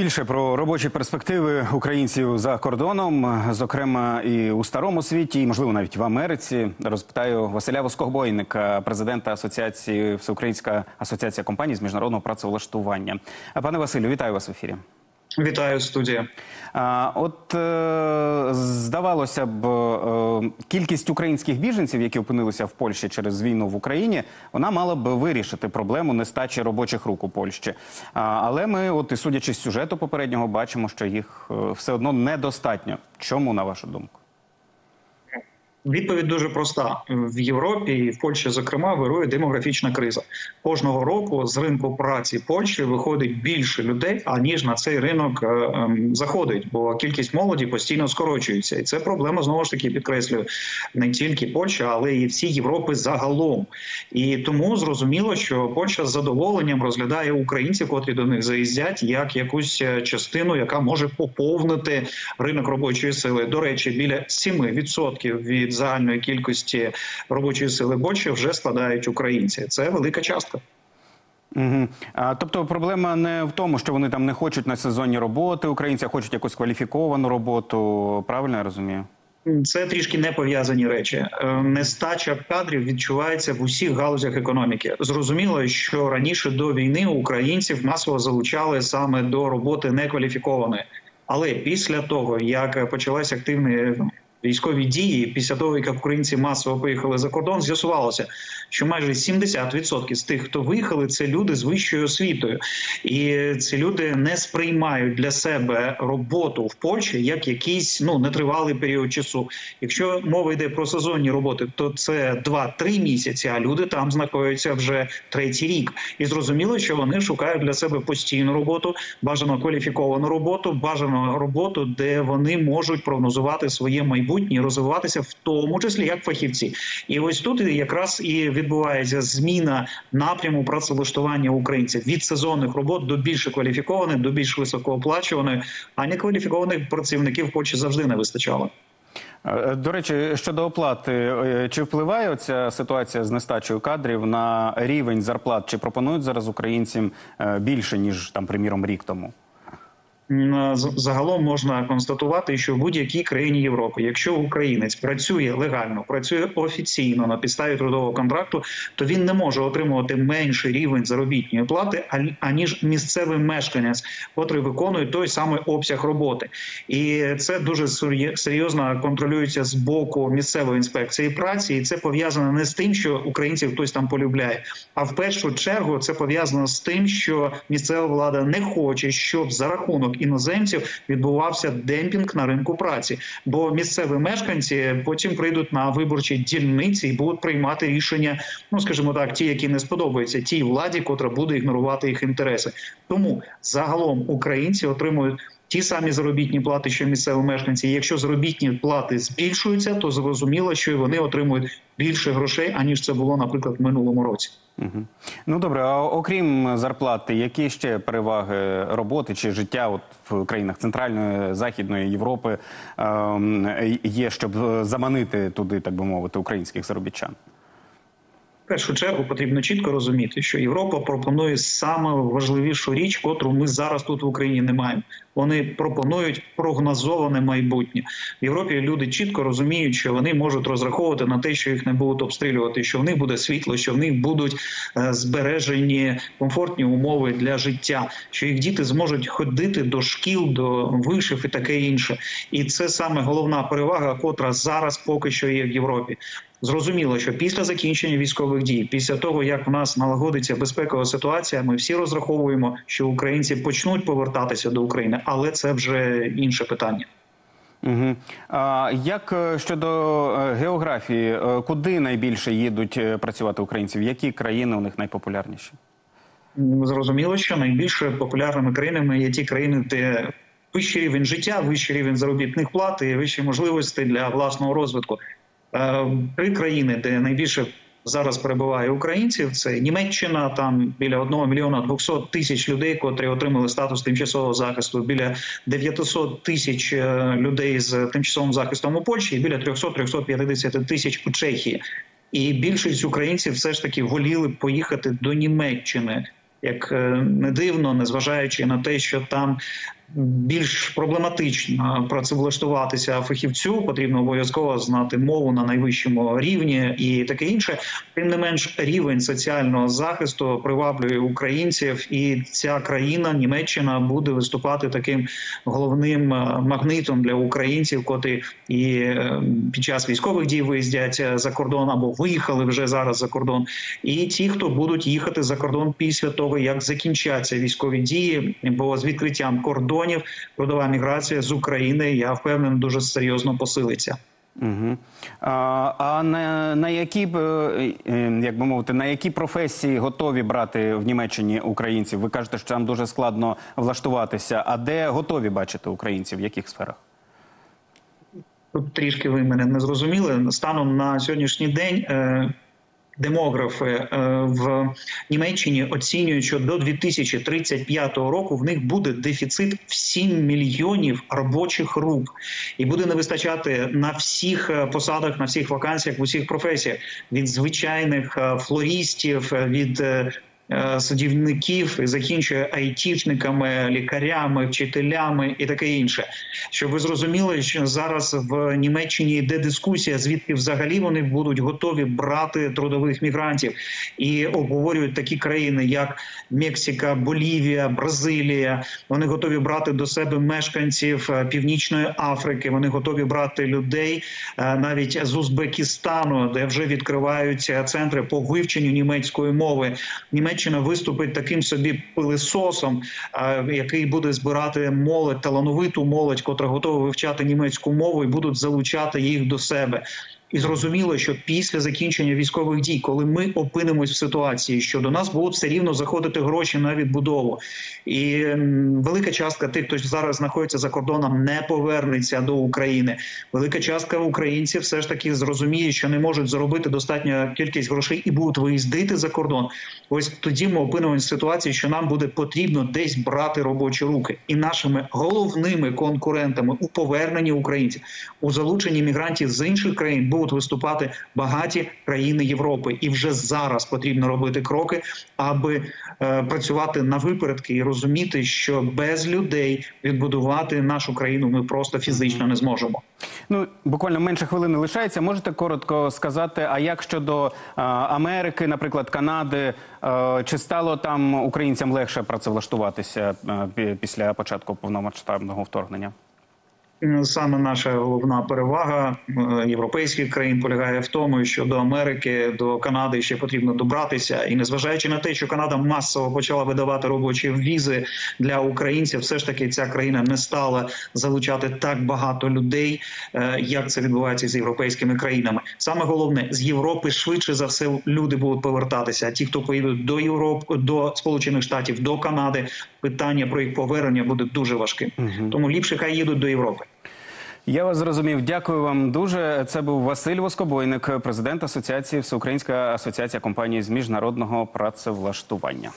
Більше про робочі перспективи українців за кордоном, зокрема і у старому світі, і можливо навіть в Америці, розпитаю Василя Воскогбойника, президента асоціації Всеукраїнська асоціація компаній з міжнародного працевлаштування. Пане Василю, вітаю вас в ефірі. Вітаю студія. От е, здавалося б, е, кількість українських біженців, які опинилися в Польщі через війну в Україні, вона мала б вирішити проблему нестачі робочих рук у Польщі. Але ми, от і судячи з сюжету попереднього, бачимо, що їх е, все одно недостатньо. Чому на вашу думку? Відповідь дуже проста в Європі і в Польщі, зокрема, вирує демографічна криза. Кожного року з ринку праці Польщі виходить більше людей, аніж на цей ринок е, е, заходить, бо кількість молоді постійно скорочується, і це проблема знову ж таки підкреслюю не тільки Польща, але і всі Європи загалом. І тому зрозуміло, що Польща з задоволенням розглядає українців, котрі до них заїздять, як якусь е, частину, яка може поповнити ринок робочої сили. До речі, біля 7% від від загальної кількості робочої сили Польщі вже складають українці. Це велика частка. Угу. А, Тобто проблема не в тому, що вони там не хочуть на сезонні роботи українці, а хочуть якусь кваліфіковану роботу. Правильно я розумію? Це трішки не пов'язані речі. Е, нестача кадрів відчувається в усіх галузях економіки. Зрозуміло, що раніше до війни українців масово залучали саме до роботи некваліфікованої. Але після того як почалась активний військові дії після того, як українці масово поїхали за кордон, з'ясувалося, що майже 70% з тих, хто виїхали, це люди з вищою освітою, і ці люди не сприймають для себе роботу в Польщі як якийсь ну нетривалий період часу. Якщо мова йде про сезонні роботи, то це 2-3 місяці. А люди там знаходяться вже третій рік, і зрозуміло, що вони шукають для себе постійну роботу, бажано кваліфіковану роботу, бажано роботу, де вони можуть прогнозувати своє майбутнє майбутнє розвиватися, в тому числі як фахівці. І ось тут якраз і відбувається зміна напряму працевлаштування українців від сезонних робот до більш кваліфікованих, до більш високооплачуваних, а не кваліфікованих працівників в Польщі завжди не вистачало. Е, до речі, щодо оплати, е, чи впливає ця ситуація з нестачею кадрів на рівень зарплат? Чи пропонують зараз українцям е, більше ніж там, приміром, рік тому? Загалом можна констатувати, що в будь-якій країні Європи, якщо українець працює легально, працює офіційно на підставі трудового контракту, то він не може отримувати менший рівень заробітної плати, аніж місцевий мешканець, котрий виконує той самий обсяг роботи, і це дуже серйозно контролюється з боку місцевої інспекції праці, і це пов'язано не з тим, що українців хтось там полюбляє, а в першу чергу це пов'язано з тим, що місцева влада не хоче, щоб за рахунок іноземців відбувався демпінг на ринку праці, бо місцеві мешканці потім прийдуть на виборчі дільниці і будуть приймати рішення. Ну скажімо так, ті, які не сподобаються тій владі, котра буде ігнорувати їх інтереси. Тому загалом українці отримують. Ті самі заробітні плати, що місцеві мешканці. Якщо заробітні плати збільшуються, то зрозуміло, що і вони отримують більше грошей аніж це було, наприклад, в минулому році. Угу. Ну добре, а окрім зарплати, які ще переваги роботи чи життя от в країнах Центральної Західної Європи е є, щоб заманити туди, так би мовити, українських заробітчан? Першу чергу потрібно чітко розуміти, що Європа пропонує саме важливішу річ, котру ми зараз тут в Україні не маємо. Вони пропонують прогнозоване майбутнє в Європі. Люди чітко розуміють, що вони можуть розраховувати на те, що їх не будуть обстрілювати, що в них буде світло, що в них будуть е, збережені комфортні умови для життя, що їх діти зможуть ходити до шкіл, до вишив і таке інше. І це саме головна перевага, котра зараз поки що є в Європі. Зрозуміло, що після закінчення військових дій, після того як в нас налагодиться безпекова ситуація, ми всі розраховуємо, що українці почнуть повертатися до України, але це вже інше питання. Угу. А як е, щодо е, географії, е, куди найбільше їдуть працювати українці? В які країни у них найпопулярніші? Зрозуміло, що найбільш популярними країнами є ті країни, де вищий рівень життя, вищий рівень заробітних плат і вищі можливості для власного розвитку. Е, три країни, де найбільше зараз перебуває українців, це Німеччина, там біля 1 мільйона 200 тисяч людей, котрі отримали статус тимчасового захисту, біля 900 тисяч е, людей з тимчасовим захистом у Польщі, і біля 300-350 тисяч у Чехії. І більшість українців все ж таки воліли поїхати до Німеччини. як е, не дивно, незважаючи на те, що там більш проблематично працевлаштуватися фахівцю, потрібно обов'язково знати мову на найвищому рівні і таке інше. Тим не менш, рівень соціального захисту приваблює українців, і ця країна, Німеччина, буде виступати таким головним е, магнитом для українців, котрі і е, під час військових дій виїздять е, за кордон або виїхали вже зараз за кордон, і ті, хто будуть їхати за кордон після того, як закінчаться військові дії, бо з відкриттям кордонів трудова міграція з України, я впевнений, дуже серйозно посилиться. Угу. А, а на, на які е, е, як би мовити, на які професії готові брати в Німеччині українців? Ви кажете, що там дуже складно влаштуватися. А де готові бачити українців? В яких сферах? Тут трішки ви мене не зрозуміли. Станом на сьогоднішній день е, демографи е, в Німеччині оцінюють, що до 2035 року в них буде дефіцит в 7 мільйонів робочих рук, і буде не вистачати на всіх е, посадах, на всіх вакансіях, в усіх професіях. Від звичайних е, флористів, від садівників і закінчує айтішниками, лікарями, вчителями і таке інше. Щоб ви зрозуміли, що зараз в Німеччині йде дискусія, звідки взагалі вони будуть готові брати трудових мігрантів, і обговорюють такі країни, як Мексика, Болівія, Бразилія. Вони готові брати до себе мешканців е, Північної Африки. Вони готові брати людей е, навіть з Узбекистану, де вже відкриваються центри по вивченню німецької мови. Німеччина виступить таким собі пилисосом, який буде збирати молодь, талановиту молодь, котра готова вивчати німецьку мову і будуть залучати їх до себе. І зрозуміло, що після закінчення військових дій, коли ми опинимось в ситуації, що до нас будуть все рівно заходити гроші на відбудову, і велика частка тих, хто зараз знаходиться за кордоном, не повернеться до України. Велика частка українців все ж таки зрозуміє, що не можуть заробити достатню кількість грошей і будуть виїздити за кордон. Ось тоді ми опинимося в ситуації, що нам буде потрібно десь брати робочі руки, і нашими головними конкурентами у поверненні українців у залученні мігрантів з інших країн будуть виступати багаті країни Європи, і вже зараз потрібно робити кроки, аби е, працювати на випередки і розуміти, що без людей відбудувати нашу країну ми просто фізично не зможемо. Ну буквально менше хвилини лишається. Можете коротко сказати, а як щодо а, Америки, наприклад, Канади, Е, чи стало там українцям легше працевлаштуватися е, після початку повномасштабного вторгнення? Саме наша головна перевага е, європейських країн полягає в тому, що до Америки, до Канади ще потрібно добратися, і незважаючи на те, що Канада масово почала видавати робочі візи для українців, все ж таки ця країна не стала залучати так багато людей, е, як це відбувається з європейськими країнами. Саме головне з Європи швидше за все люди будуть повертатися. А ті, хто поїдуть до Європи, до Сполучених Штатів, до Канади, питання про їх повернення буде дуже важким. Тому ліпше хай їдуть до Європи. Я вас зрозумів. Дякую вам дуже. Це був Василь Воскобойник, президент Асоціації Всеукраїнська асоціація компаній з міжнародного працевлаштування.